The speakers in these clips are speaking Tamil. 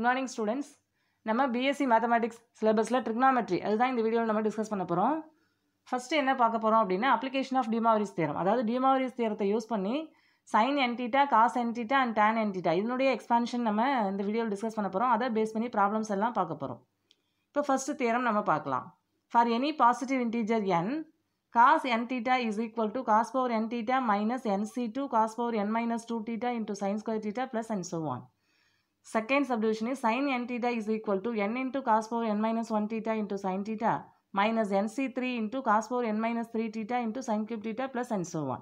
குட் மார்னிங் ஸ்டூடெண்ட்ஸ் நம்ம பிஎஸ்சி மேத்தமெட்டிக்ஸ் சிலபஸில் ட்ரிக்னாமெட்ரி அதுதான் இந்த வீடியோவில் நம்ம டிஸ்கஸ் பண்ண போகிறோம் ஃபஸ்ட்டு என்ன பார்க்க போகிறோம் அப்படின்னா அப்ளிகேஷன் ஆஃப் டிமாவரிஸ் தேரம் அதாவது டிமாவரிஸ் தேரத்தை யூஸ் பண்ணி sine n theta cos n theta and tan n theta இதனுடைய எக்ஸ்பான்ஷன் நம்ம இந்த வீடியோவில் டிஸ்கஸ் பண்ண போகிறோம் அதை பேஸ் பண்ணி ப்ராப்ளம்ஸ் எல்லாம் பார்க்க போகிறோம் இப்போ ஃபஸ்ட்டு தேரம் நம்ம பார்க்கலாம். For any positive integer n cos n is equal equal to cos power n theta minus nc2 cos power n minus 2 theta into sin square theta plus and so on. Second subdivision sine sin n theta is equal to n into cos power n minus 1 theta into sin theta minus nc3 into cos power n minus 3 theta into sin cube theta plus and so on.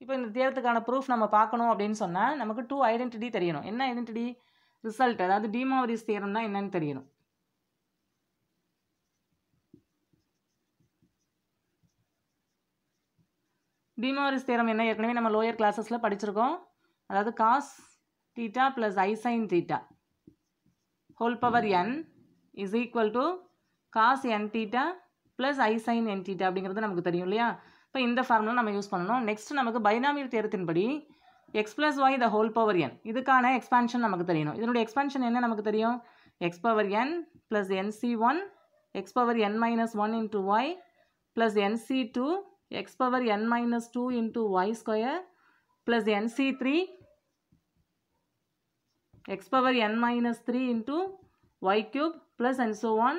இப்போ இந்த தியரத்துக்கான ப்ரூஃப் நம்ம பார்க்கணும் அப்படின்னு சொன்னால் நமக்கு டூ ஐடென்டிட்டி தெரியணும் என்ன ஐடென்டிட்டி ரிசல்ட் அதாவது டீமாவரிஸ் தேரம்னா என்னன்னு தெரியணும் டீமாவரிஸ் தேரம் என்ன ஏற்கனவே நம்ம லோயர் கிளாஸஸில் படிச்சிருக்கோம் அதாவது cos theta plus i sine theta whole power n is equal to cos n theta plus i sine n theta அப்படிங்கிறது நமக்கு தெரியும் இல்லையா? இப்போ இந்த ஃபார்முலா நம்ம யூஸ் பண்ணணும். நெக்ஸ்ட் நமக்கு binomial தேரத்தின்படி x plus y the whole power n இதுக்கான எக்ஸ்பான்ஷன் நமக்கு தெரியணும். இதனுடைய எக்ஸ்பான்ஷன் என்ன நமக்கு தெரியும்? X power n plus nC one x power n minus one into y plus nC two x power n minus 2 into y square plus nc3 x power n minus 3 into y cube plus and so on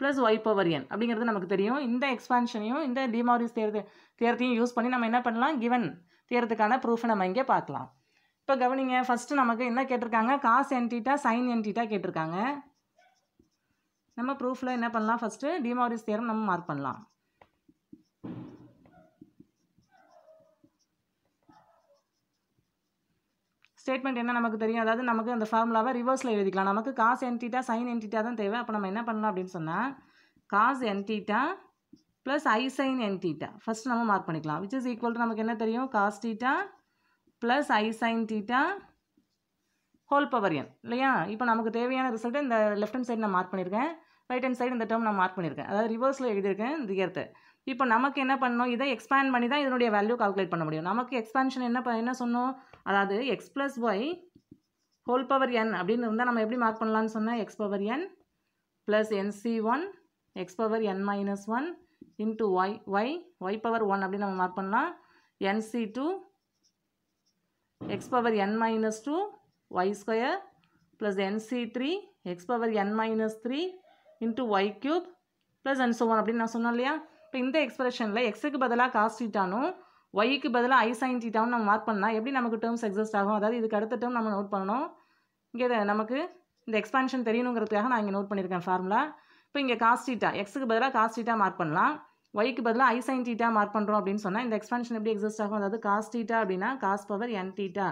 plus y power n. அப்படிங்கிறது நமக்கு தெரியும். இந்த எக்ஸ்பான்ஷனையும் இந்த டிமாரிஸ் தேர்வு தேர்த்தையும் யூஸ் பண்ணி நம்ம என்ன பண்ணலாம்? கிவன் தேர்த்துக்கான ப்ரூஃபை நம்ம இங்கே பார்க்கலாம். இப்போ கவனிங்க ஃபஸ்ட்டு நமக்கு என்ன கேட்டிருக்காங்க? காசு என்டிட்டா சைன் என்டிட்டா கேட்டிருக்காங்க. நம்ம ப்ரூஃபில் என்ன பண்ணலாம்? ஃபஸ்ட்டு டிமாரிஸ் தேரம் நம்ம மார்க் பண்ணலாம். ஸ்டேட்மெண்ட் என்ன நமக்கு தெரியும்? அதாவது நமக்கு அந்த ஃபார்முலாவை ரிவர்ஸில் எழுதிக்கலாம். நமக்கு காசு என்டிட்டா சைன் என்டிட்டா தான் தேவை. அப்போ நம்ம என்ன பண்ணலாம் அப்படின்னு சொன்னால் cos n theta plus i sine n theta first நம்ம மார்க் பண்ணிக்கலாம். விச் இஸ் ஈக்குவல் டு நமக்கு என்ன தெரியும்? Cos theta plus i sine theta whole power n இல்லையா? இப்போ நமக்கு தேவையான ரிசல்ட்டு இந்த லெஃப்ட் ஹேண்ட் சைடு நான் மார்க் பண்ணியிருக்கேன். ரைட் ஹேண்ட் சைடு இந்த டேர்ம் நான் மார்க் பண்ணியிருக்கேன். அதாவது ரிவர்ஸில் எழுதியிருக்கேன் இந்த இயர்த்தை இப்போ நமக்கு என்ன பண்ணணும்? இதை எக்ஸ்பேண்ட் பண்ணி தான் இதனுடைய வேல்யூ கால்குலேட் பண்ண முடியும். நமக்கு எக்ஸ்பேன்ஷன் என்ன ப என்ன சொன்னோம்? அதாவது x plus y whole power n அப்படின்னு இருந்தால் நம்ம எப்படி மார்க் பண்ணலான்னு சொன்னால் x power n plus nC one x power n minus one into y y y power one அப்படின்னு நம்ம மார்க் பண்ணலாம். NC two x power n minus two y square plus nC three x power n minus three into y cube plus and so on அப்படின்னு நான் சொன்னோம் இல்லையா? இப்போ இந்த எக்ஸ்பிரஷனில் எக்ஸுக்கு பதிலாக காஸ்ட் டீட்டானும் ஒய்க்கு பதிலாக ஐ சைன் டீட்டாவும் நம்ம மார்க் பண்ணால் எப்படி நமக்கு டேர்ம்ஸ் எக்ஸிஸ்ட் ஆகும்? அதாவது இதுக்கு அடுத்த டேர்ம் நம்ம நோட் பண்ணணும். இங்கே நமக்கு இந்த எக்ஸ்பான்ஷன் தெரியணுங்கிறதுக்காக நான் இங்கே நோட் பண்ணியிருக்கேன் ஃபார்முலா இப்போ இங்கே காஸ்டீட்டா எக்ஸுக்கு பதிலாக காஸ்டீட்டா மார்க் பண்ணலாம். ஒய்க்கு பதிலாக ஐ சைன் டீட்டா மார்க் பண்ணுறோம் அப்படின்னு சொன்னால் இந்த எக்ஸ்பான்ஷன் எப்படி எக்ஸிஸ்ட் ஆகும்? அதாவது காஸ் டீட்டா அப்படின்னா காஸ் பவர் என் டீட்டா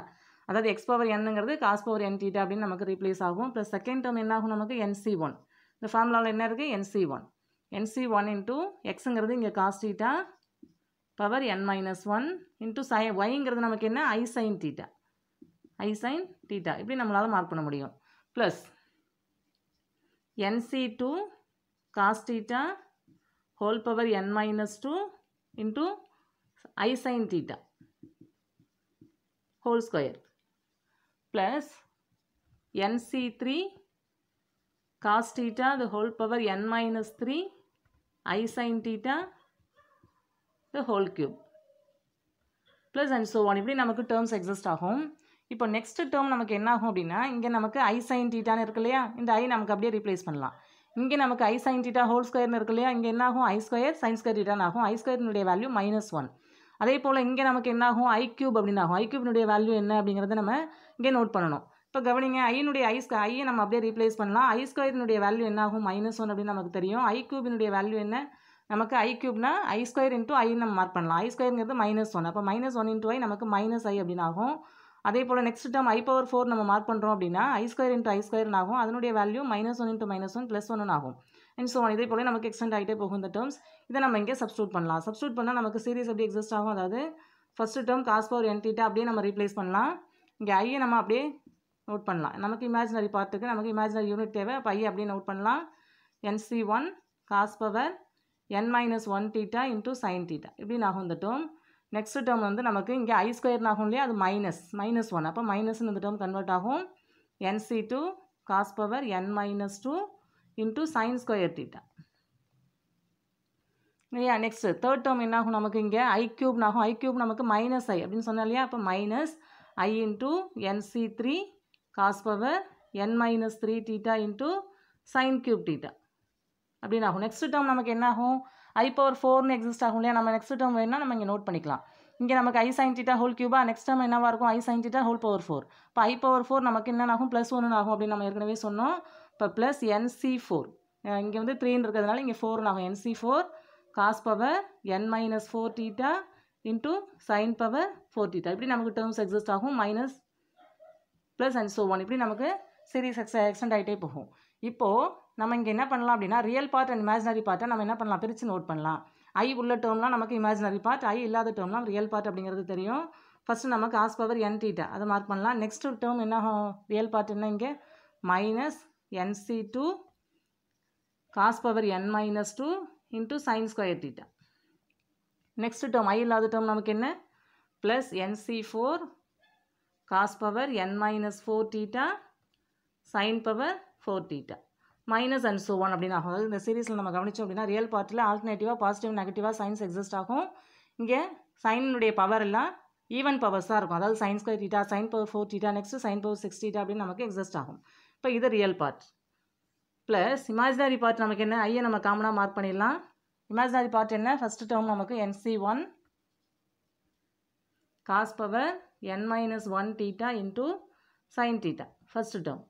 அதாவது எக்ஸ் பவர் என்னங்கிறது காஸ் பவர் என் டீட்டா அப்படின்னு நமக்கு ரீப்ளேஸ் ஆகும். ப்ளஸ் செகண்ட் டேர்ம் என்ன ஆகும் நமக்கு? என்சி ஒன் இந்த ஃபார்முலாவில் என்ன இருக்குது nC one nC one into எக்ஸுங்கிறது இங்கே cos theta power n minus one into சை ஒய்ங்கிறது நமக்கு என்ன? I sine theta i sine theta இப்படி நம்மளால் மார்க் பண்ண முடியும். Plus nC two cos theta whole power n minus two into i sine theta whole square plus nC three cos theta the whole power power n minus three i sine theta the whole cube. Plus and so on இப்படி நமக்கு டேர்ம்ஸ் எக்ஸிஸ்ட் ஆகும். இப்போ நெக்ஸ்ட் டேர்ம் நமக்கு என்ன ஆகும் அப்படின்னா இங்கே நமக்கு ஐ சைன் டீட்டான்னு இருக்கு இல்லையா? இந்த ஐ நமக்கு அப்படியே ரீப்ளேஸ் பண்ணலாம். இங்கே நமக்கு ஐ சைன் டீட்டா ஹோல் ஸ்கொயர்னு இருக்கு இல்லையா? இங்கே என்ன ஆகும்? ஐ ஸ்கொயர் சைன் ஸ்கொயர் டீட்டான்னு ஆகும். ஐ ஸ்கொயர்னுடைய வேல்யூ மைனஸ் ஒன் அதே போல் இங்கே நமக்கு என்ன ஆகும்? ஐ கியூப் அப்படின்னு ஆகும். ஐ கியூப்னுடைய வேல்யூ என்ன அப்படிங்கிறத நம்ம இங்கே நோட் பண்ணணும். இப்போ கவனிங்க ஐனுடைய ஐ ஸ்கொயர் ஐயை நம்ம அப்படியே ரீப்ளேஸ் பண்ணலாம். ஐ ஸ்கொயர்னுடைய வேல்யூ என்ன ஆகும்? மைனஸ் ஒன் அப்படின்னு நமக்கு தெரியும். ஐ கியூபினுடைய வேல்யூ என்ன? நமக்கு ஐ கியூப்னா ஐ ஸ்கொயர் இன்ட்டு ஐ நம்ம மார்க் பண்ணலாம். ஐ ஸ்கொயருங்கிறது மைனஸ் ஒன் அப்போ மைனஸ் ஒன் இன்ட்டு ஐ நமக்கு மைனஸ் ஐ அப்படின்னு ஆகும். அதே போல் next term i power four நம்ம மார்க் பண்ணுறோம் அப்படின்னா ஐ ஸ்கொயர் இன்ட்டு ஐ ஸ்கொயர்னு ஆகும். அதனுடைய value minus one into minus one plus ஒன்னு ஆகும். அண்ட் ஸோ இதே போல் நமக்கு எக்ஸ்டெண்ட் ஆகிட்டே போகும் இந்த டேர்ம்ஸ் இதை நம்ம இங்கே சப்ஸ்டியூட் பண்ணலாம். சப்ஸ்டியூட் பண்ணால் நமக்கு சீரிஸ் எப்படி எக்ஸிஸ்ட் ஆகும்? அதாவது first term cos power n அப்படியே நம்ம ரீப்ளேஸ் பண்ணலாம். இங்கே ஐயை நம்ம அப்படியே நோட் பண்ணலாம். நமக்கு இமேஜினரி பார்ட்டுக்கு நமக்கு இமேஜினரி யூனிட் தேவை. அப்போ ஐயை அப்படியே நோட் பண்ணலாம். NC one cos power n minus one theta into sine theta இப்படின்னு ஆகும் இந்த டேர்ம் நெக்ஸ்ட் டேர்ம் வந்து நமக்கு இங்கே ஐ ஸ்கொயர்னு ஆகும் இல்லையா? அது மைனஸ் மைனஸ் ஒன் அப்போ மைனஸ்னு இந்த டேர்ம் கன்வெர்ட் ஆகும். NC two cos power n minus two into sine square theta இல்லையா? நெக்ஸ்ட் தேர்ட் டேர்ம் என்ன ஆகும் நமக்கு இங்கே? ஐ கியூப் ஆகும் ஐ கியூப் நமக்கு மைனஸ் ஐ அப்படின்னு சொன்னோம் இல்லையா? அப்போ minus i into NC three cos power n minus three theta into sine cube theta அப்படின்னு ஆகும் நெக்ஸ்ட் டேர்ம் நமக்கு என்ன ஆகும் ஐ பவர் ஃபோர்னு எக்ஸிஸ்ட் ஆகும் இல்லையா? நம்ம நெக்ஸ்ட் டேர்ம் வேணும்னா நம்ம இங்கே நோட் பண்ணிக்கலாம். இங்கே நமக்கு ஐ சைன் டீட்டா ஹோல் கியூபா நெக்ஸ்ட் டைம் என்னவாக இருக்கும்? I sine theta whole power four இப்போ ஐ பவர் ஃபோர் நமக்கு என்ன ஆகும் ப்ளஸ் ஒன்று ஆகும் அப்படின்னு நம்ம ஏற்கனவே சொன்னோம். இப்போ ப்ளஸ் என்சி ஃபோர் இங்கே வந்து த்ரீன்னு இருக்கிறதுனால இங்கே ஃபோர்னு ஆகும் NC four cos power n minus four theta into sine power four theta இப்படி நமக்கு டேர்ம்ஸ் எக்ஸிஸ்ட் ஆகும். Minus plus and so on இப்படி நமக்கு சீரிஸ் எக்ஸ் எக்ஸ்டெண்ட் ஆகிட்டே போகும். இப்போது நம்ம இங்கே என்ன பண்ணலாம் அப்படின்னா ரியல் பார்ட் அண்ட் இமேஜினரி பார்ட்டை நம்ம என்ன பண்ணலாம்? பிரித்து நோட் பண்ணலாம். ஐ உள்ள டேர்ம்லாம் நமக்கு இமேஜினரி பார்ட் ஐ இல்லாத டேர்ம்லாம் ரியல் பார்ட் அப்படிங்கிறது தெரியும். ஃபஸ்ட்டு நமக்கு ஆஸ் பவர் என் டீட்டா அதை மார்க் பண்ணலாம். நெக்ஸ்ட் டேர்ம் என்ன ரியல் பார்ட் என்ன இங்கே? Minus NC two cos power n minus two into sine square theta next term i இல்லாத டேர்ம் நமக்கு என்ன? Plus NC four cos power n minus four theta sine power four theta minus and so on அப்படின்னு ஆகும் அதாவது இந்த சீரீஸில் நம்ம கவனிச்சோம் அப்படின்னா ரியல் பார்ட்டில் ஆல்டர்னேட்டிவாக பாசிட்டிவ் நெகட்டிவாக சைன்ஸ் எக்ஸிஸ்ட் ஆகும். இங்கே சைனுடைய பவர் எல்லாம் ஈவன் பவர்ஸாக இருக்கும். அதாவது sine square theta sine power four theta next sine power six theta அப்படின்னு நமக்கு எக்ஸிஸ்ட் ஆகும். இப்போ இது real part plus imaginary part நமக்கு என்ன? ஐயை நம்ம காமனாக மார்க் பண்ணிடலாம். இமேஜினரி பார்ட் என்ன? ஃபஸ்ட்டு டேர்ம் நமக்கு NC one cos power n minus one theta into sine theta first term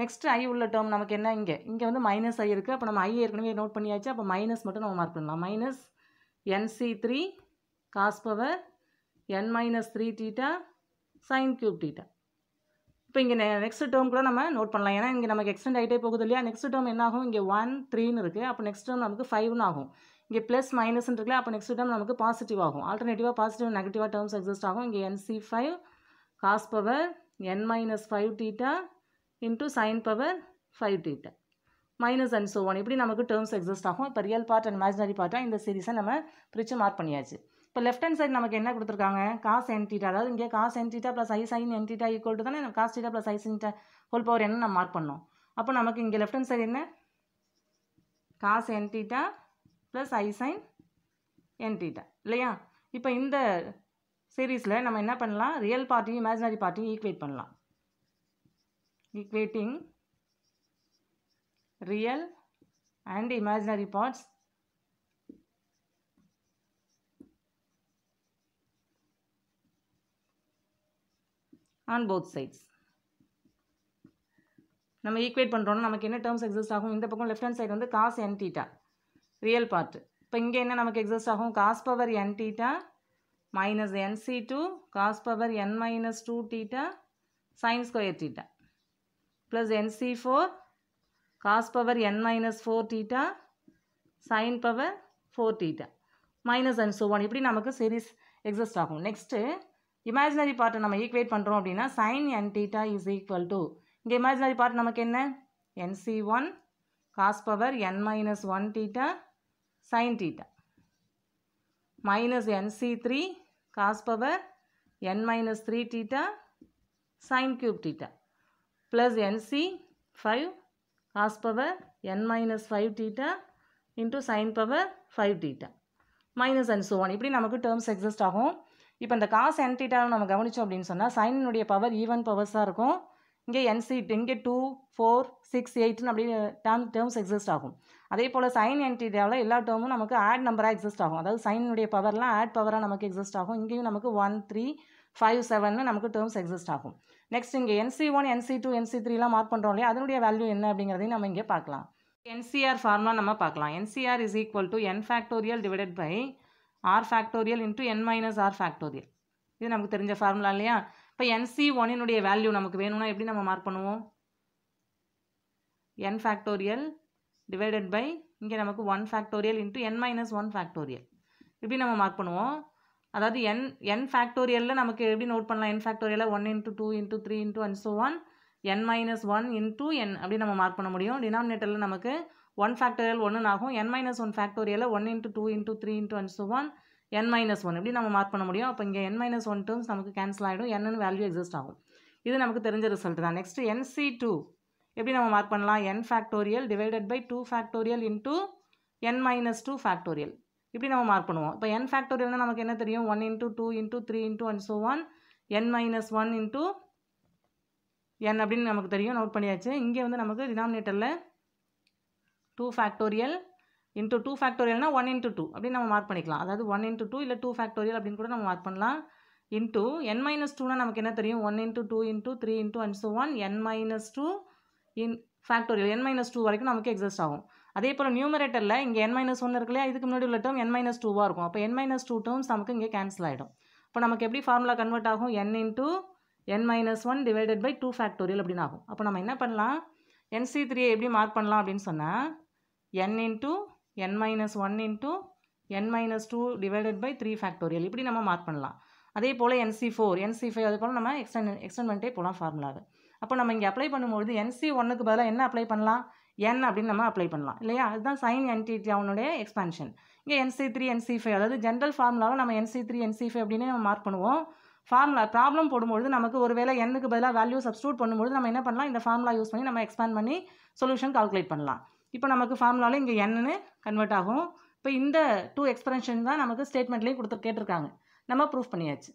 next i உள்ள டேர்ம் நமக்கு என்ன? இங்கே. இங்கே வந்து மைனஸ் ஐ இருக்குது அப்போ நம்ம ஐ ஏற்கனவே நோட் பண்ணியாச்சு. அப்போ மைனஸ் மட்டும் நம்ம மார்க் பண்ணலாம். Minus NC three cos power n minus three theta sine cube theta இப்போ இங்கே நெக்ஸ்ட் டேர்ம் கூட நம்ம நோட் பண்ணலாம். ஏன்னா இங்கே நமக்கு எக்ஸ்டெண்ட் ஆகிட்டே போகுது இல்லையா? நெக்ஸ்ட் டேர்ம் என்ன ஆகும்? இங்கே ஒன் த்ரீன்னு இருக்குது அப்போ நெக்ஸ்ட் டேர்ம் நமக்கு ஃபைவ்னு ஆகும். இங்கே ப்ளஸ் மைனஸ்ன்னு இருக்குல்ல? அப்போ நெக்ஸ்ட் டேர்ம் நமக்கு பாசிட்டிவ் ஆகும். ஆல்டர்னேட்டிவாக பாசிட்டிவ் நெகட்டிவாக டேர்ம்ஸ் எக்ஸிஸ்ட் ஆகும். இங்கே NC five cos power n minus five theta into sine power five theta minus and so on இப்படி நமக்கு டேர்ம்ஸ் எக்ஸிஸ்ட் ஆகும். இப்போ ரியல் பார்ட் அண்ட் இமேஜினரி பார்ட்டாக இந்த சீரிஸை நம்ம பிரித்து மார்க் பண்ணியாச்சு. இப்போ லெஃப்ட் ஹேண்ட் சைடு நமக்கு என்ன கொடுத்துருக்காங்க? காஸ் என்டிட்டா அதாவது இங்கே cos N theta plus I sine N theta equal to தானே? Cos theta plus I sine theta whole power என்ன நம்ம மார்க் பண்ணோம். அப்போ நமக்கு இங்கே லெஃப்ட் ஹேண்ட் சைடு என்ன? Cos N theta plus I sine N theta இல்லையா? இப்போ இந்த சீரீஸில் நம்ம என்ன பண்ணலாம்? ரியல் பார்ட்டியும் இமேஜினரி பார்ட்டியும் ஈக்குவேட் பண்ணலாம். Equating real and imaginary parts. On both sides. நம்ம ஈக்குவேட் பண்ணுறோன்னா நமக்கு என்ன டேர்ம்ஸ் எக்ஸிஸ்ட் ஆகும்? இந்த பக்கம் லெஃப்ட் ஹேண்ட் சைடு வந்து cos n theta real part இப்போ இங்கே என்ன நமக்கு எக்ஸிஸ்ட் ஆகும்? Cos power n theta minus NC two cos power n minus two theta sine square theta plus NC4 cos power n minus 4 theta sin power 4 theta minus and so on இப்படி நமக்கு series exist ஆகும் next imaginary part நம்ம equate பண்ணுறோம் அப்படின்னா sin n theta is equal to இங்கே imaginary part நமக்கு என்ன NC1 cos power n minus 1 theta sin theta minus NC3 cos power n minus 3 theta sin cube theta plus NC 5 cos power n minus 5 theta into sin power 5 theta. Minus and so on. இப்படி நமக்கு terms exist ஆகும். இப்போ இந்த cos n theta நம்ம கவனிச்சோம் அப்படின்னு சொன்னால் சைனுடைய பவர் ஈவன் பவர்ஸாக இருக்கும். இங்கே என்சி இங்கே டூ ஃபோர் சிக்ஸ் எயிட்னு அப்படி டேர்ம் டேர்ம்ஸ் எக்ஸிஸ்ட் ஆகும். அதே போல் சைன் என் எல்லா டேர்மும் நமக்கு ஆட் நம்பராக எக்ஸிஸ்ட் ஆகும். அதாவது சைனுடைய பவர்லாம் ஆட் பவராக நமக்கு எக்ஸிஸ்ட் ஆகும். இங்கேயும் நமக்கு ஒன் த்ரீ ஃபைவ் செவன்னு நமக்கு டேர்ம்ஸ் எக்ஸிஸ்ட் ஆகும். நெக்ஸ்ட் இங்கே NC one NC two NC த்ரீலாம் mark பண்ணுறோம் இல்லையா? அதனுடைய வேல்யூ என்ன அப்படிங்கிறதையும் நம்ம இங்கே பார்க்கலாம். என்சிஆர் ஃபார்முலா நம்ம பார்க்கலாம். NCR is equal to n factorial divided by r factorial into n minus r factorial இது நமக்கு தெரிஞ்ச ஃபார்முலா இல்லையா? இப்போ என்சி ஒன்னினுடைய வேல்யூ நமக்கு வேணும்னா எப்படி நம்ம மார்க் பண்ணுவோம்? என் ஃபேக்டோரியல் டிவைடட் பை இங்கே நமக்கு one factorial into n minus one factorial இப்படி நம்ம மார்க் பண்ணுவோம். அதாவது என் என் ஃபேக்டோரியலில் நமக்கு எப்படி நோட் பண்ணலாம்? N ஃபேக்டோரியலில் one into two into three into and so on n minus one into n அப்படி நம்ம மார்க் பண்ண முடியும். டினாமினேட்டரில் நமக்கு ஒன் ஃபேக்டோரியல் ஒன்று ஆகும். N minus one ஃபேக்டோரியலில் one into two into three into and so on n minus one எப்படி நம்ம மார்க் பண்ண முடியும். அப்போ இங்கே என் மைனஸ் ஒன் டேர்ம்ஸ் நமக்கு கேன்சல் ஆகிடும் என்னன்னு வேல்யூ எக்ஸிஸ்ட் ஆகும். இது நமக்கு தெரிஞ்ச ரிசல்ட் தான். நெக்ஸ்ட் என்சி டூ எப்படி நம்ம மார்க் பண்ணலாம்? N factorial divided by two factorial into n minus two factorial இப்படி நம்ம மார்க் பண்ணுவோம். இப்போ என் ஃபேக்டோரியல்னால் நமக்கு என்ன தெரியும்? One into two into three into on so on n minus one into n அப்படின்னு நமக்கு தெரியும். நோட் பண்ணியாச்சு. இங்கே வந்து நமக்கு டினாமினேட்டரில் டூ ஃபேக்டோரியல் இன்டூ டூ ஃபேக்டோரியல்னா ஒன் இன்ட்டு டூ அப்படின்னு நம்ம மார்க் பண்ணிக்கலாம். அதாவது ஒன் இன்ட்டு டூ இல்லை டூ ஃபேக்டோரியல் அப்படின்னு கூட நம்ம மார்க் பண்ணலாம். இன்டூ என் மைனஸ் டூனா நமக்கு என்ன தெரியும்? One into two into three into on so on n minus two in factorial n minus two வரைக்கும் நமக்கு எக்ஸஸ்ட் ஆகும். அதே போல் நியூமரேட்டரில் இங்கே என் மைனஸ் ஒன்று இருக்கு இல்லையா? இதுக்கு முன்னாடி உள்ள டேர்ம் என் மைனஸ் டூவாக இருக்கும். அப்போ என் மைனஸ் டூ டேர்ம்ஸ் நமக்கு இங்கே கேன்சல் ஆகிடும் இப்போ நமக்கு எப்படி ஃபார்முலா கன்வெர்ட் ஆகும்? N into n minus one divided by two factorial அப்படின்னு ஆகும். அப்போ நம்ம என்ன பண்ணலாம்? என்சி த்ரீயை எப்படி மார்க் பண்ணலாம் அப்படின்னு சொன்னால் n into n minus one into n minus two divided by three factorial இப்படி நம்ம மார்க் பண்ணலாம். அதே போல் என்சி ஃபோர் என்சி ஃபைவ் அது போல் நம்ம எக்ஸ்டென் எக்ஸ்டெண்ட் பண்ணிட்டே போகலாம் ஃபார்முலாவை அப்போ நம்ம இங்கே அப்ளை பண்ணும்போது என்சி ஒன்னுக்கு பதிலாக என்ன அப்ளை பண்ணலாம்? என் அப்படின்னு நம்ம அப்ளை பண்ணலாம். இல்லையா? அதுதான் சைன் என்டிடியாவுனுடைய எக்ஸ்பான்ஷன் இங்கே என்சி த்ரீ என்சி ஃபைவ் அதாவது ஜென்ரல் ஃபார்முலாவை நம்ம என்சி த்ரீ என்சி ஃபைவ் அப்படின்னு நம்ம மார்க் பண்ணுவோம். ஃபார்முலா ப்ராப்ளம் போடும்பொழுது நமக்கு ஒரு வேளை எண்ணுக்கு பதிலாக வேல்யூ சப்ஸ்டியூட் பண்ணும்போது நம்ம என்ன பண்ணலாம்? இந்த ஃபார்முலா யூஸ் பண்ணி நம்ம எக்ஸ்பேண்ட் பண்ணி சொல்யூஷன் கால்குலேட் பண்ணலாம். இப்போ நமக்கு ஃபார்முலாவில் இங்கே என்னன்னு கன்வெர்ட் ஆகும். இப்போ இந்த டூ எக்ஸ்பிரஷன் தான் நமக்கு ஸ்டேட்மெண்ட்லேயும் கொடுத்து கேட்டிருக்காங்க. நம்ம ப்ரூஃப் பண்ணியாச்சு.